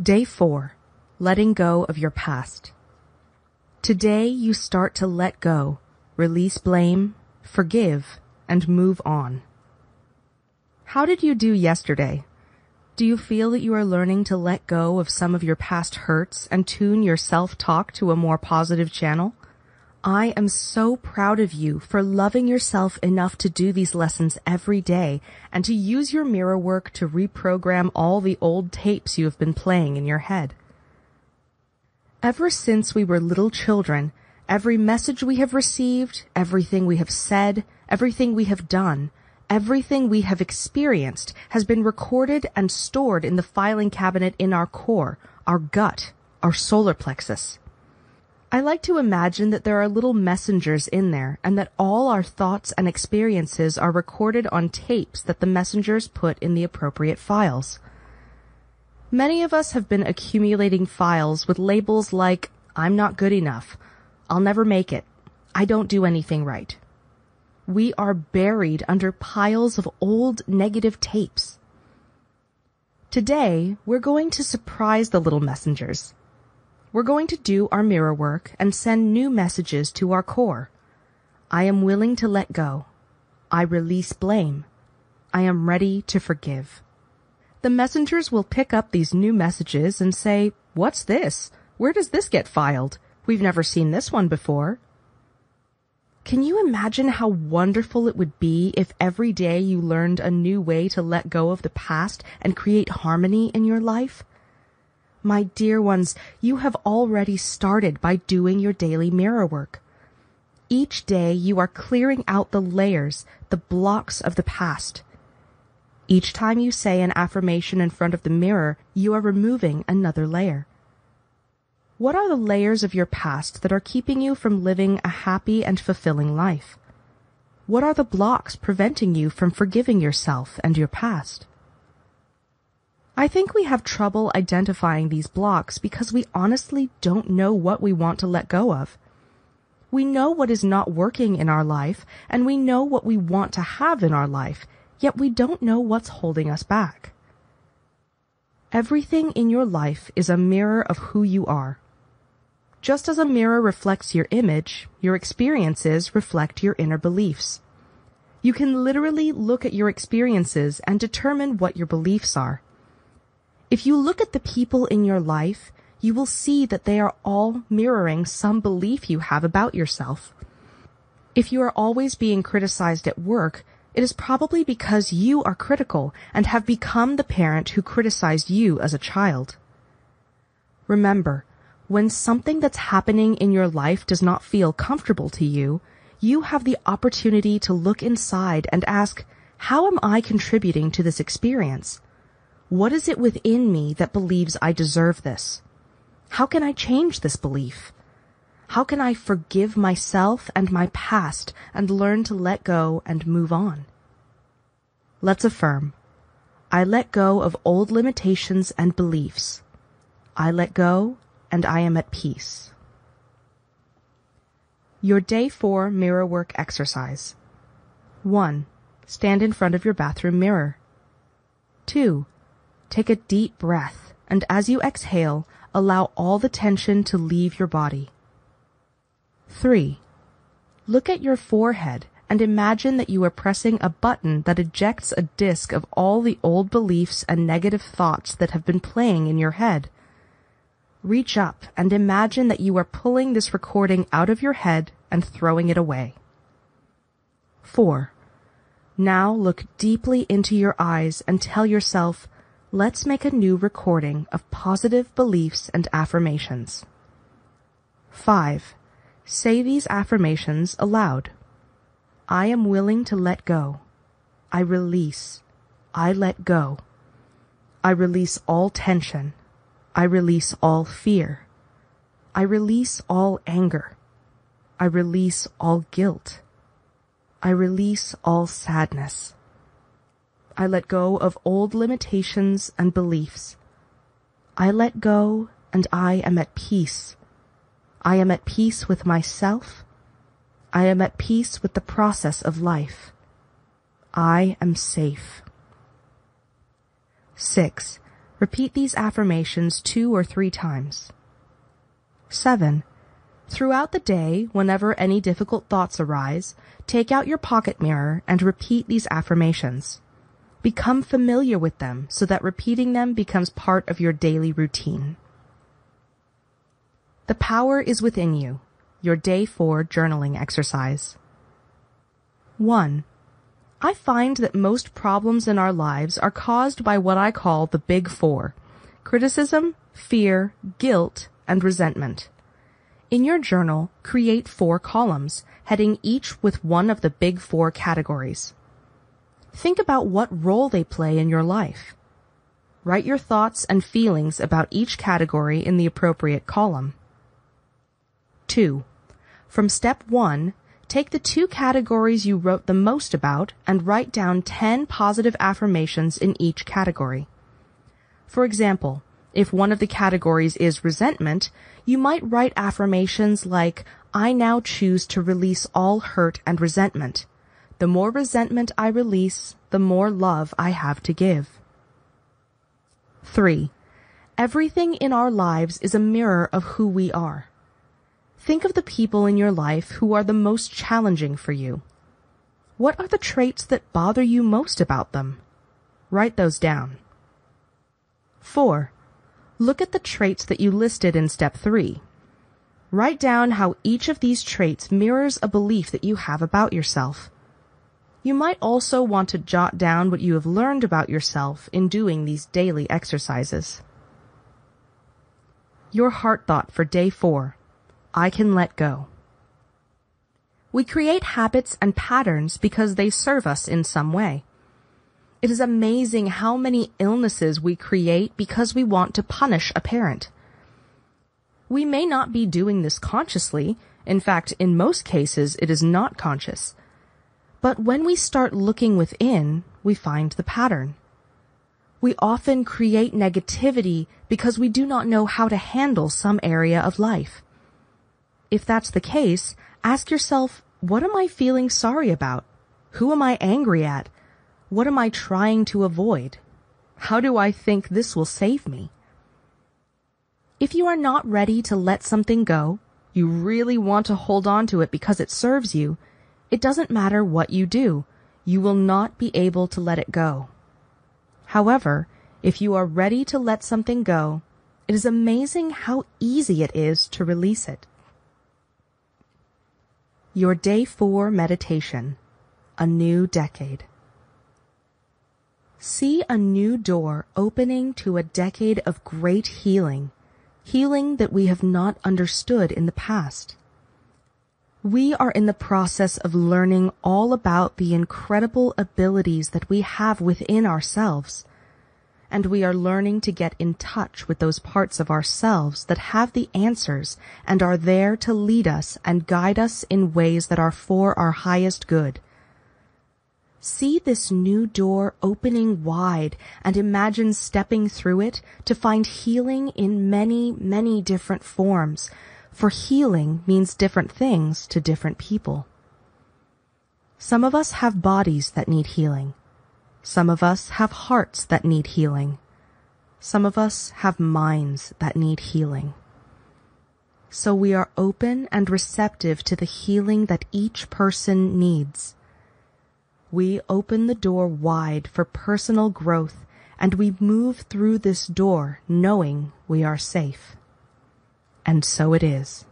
Day 4. Letting go of your past. Today you start to let go, release blame, forgive, and move on. How did you do yesterday? Do you feel that you are learning to let go of some of your past hurts and tune your self-talk to a more positive channel? I am so proud of you for loving yourself enough to do these lessons every day and to use your mirror work to reprogram all the old tapes you have been playing in your head. Ever since we were little children, every message we have received, everything we have said, everything we have done, everything we have experienced has been recorded and stored in the filing cabinet in our core, our gut, our solar plexus. I like to imagine that there are little messengers in there and that all our thoughts and experiences are recorded on tapes that the messengers put in the appropriate files. Many of us have been accumulating files with labels like, I'm not good enough, I'll never make it, I don't do anything right. We are buried under piles of old negative tapes. Today, we're going to surprise the little messengers we're going to do our mirror work and send new messages to our core. I am willing to let go. I release blame. I am ready to forgive. The messengers will pick up these new messages and say, What's this? Where does this get filed? We've never seen this one before. Can you imagine how wonderful it would be if every day you learned a new way to let go of the past and create harmony in your life? My dear ones, you have already started by doing your daily mirror work. Each day you are clearing out the layers, the blocks of the past. Each time you say an affirmation in front of the mirror, you are removing another layer. What are the layers of your past that are keeping you from living a happy and fulfilling life? What are the blocks preventing you from forgiving yourself and your past? I think we have trouble identifying these blocks because we honestly don't know what we want to let go of. We know what is not working in our life and we know what we want to have in our life, yet we don't know what's holding us back. Everything in your life is a mirror of who you are. Just as a mirror reflects your image, your experiences reflect your inner beliefs. You can literally look at your experiences and determine what your beliefs are. If you look at the people in your life, you will see that they are all mirroring some belief you have about yourself. If you are always being criticized at work, it is probably because you are critical and have become the parent who criticized you as a child. Remember, when something that's happening in your life does not feel comfortable to you, you have the opportunity to look inside and ask, how am I contributing to this experience? What is it within me that believes I deserve this? How can I change this belief? How can I forgive myself and my past and learn to let go and move on? Let's affirm. I let go of old limitations and beliefs. I let go and I am at peace. Your day four mirror work exercise. 1. Stand in front of your bathroom mirror. 2. Take a deep breath, and as you exhale, allow all the tension to leave your body. 3. Look at your forehead and imagine that you are pressing a button that ejects a disk of all the old beliefs and negative thoughts that have been playing in your head. Reach up and imagine that you are pulling this recording out of your head and throwing it away. 4. Now look deeply into your eyes and tell yourself, Let's make a new recording of positive beliefs and affirmations. 5. Say these affirmations aloud. I am willing to let go. I release. I let go. I release all tension. I release all fear. I release all anger. I release all guilt. I release all sadness. I let go of old limitations and beliefs. I let go and I am at peace. I am at peace with myself. I am at peace with the process of life. I am safe. 6. Repeat these affirmations two or three times. 7. Throughout the day, whenever any difficult thoughts arise, take out your pocket mirror and repeat these affirmations. Become familiar with them so that repeating them becomes part of your daily routine. The power is within you. Your day four journaling exercise. 1. I find that most problems in our lives are caused by what I call the big four. Criticism, fear, guilt, and resentment. In your journal, create four columns, heading each with one of the big four categories. Think about what role they play in your life. Write your thoughts and feelings about each category in the appropriate column. 2. From step 1, Take the two categories you wrote the most about and write down 10 positive affirmations in each category. For example, if one of the categories is resentment, you might write affirmations like, I now choose to release all hurt and resentment. The more resentment I release, the more love I have to give. 3. Everything in our lives is a mirror of who we are. Think of the people in your life who are the most challenging for you. What are the traits that bother you most about them? Write those down. 4. Look at the traits that you listed in step 3. Write down how each of these traits mirrors a belief that you have about yourself. You might also want to jot down what you have learned about yourself in doing these daily exercises. Your heart thought for day 4. I can let go. We create habits and patterns because they serve us in some way. It is amazing how many illnesses we create because we want to punish a parent. We may not be doing this consciously. In fact, in most cases, it is not conscious. But when we start looking within, we find the pattern. We often create negativity because we do not know how to handle some area of life. If that's the case, ask yourself, what am I feeling sorry about? Who am I angry at? What am I trying to avoid? How do I think this will save me? If you are not ready to let something go, you really want to hold on to it because it serves you, it doesn't matter what you do, you will not be able to let it go. However, if you are ready to let something go, it is amazing how easy it is to release it. Your Day 4 Meditation A New Decade See a new door opening to a decade of great healing, healing that we have not understood in the past. We are in the process of learning all about the incredible abilities that we have within ourselves and we are learning to get in touch with those parts of ourselves that have the answers and are there to lead us and guide us in ways that are for our highest good. See this new door opening wide and imagine stepping through it to find healing in many, many different forms, for healing means different things to different people. Some of us have bodies that need healing. Some of us have hearts that need healing. Some of us have minds that need healing. So we are open and receptive to the healing that each person needs. We open the door wide for personal growth and we move through this door knowing we are safe. And so it is.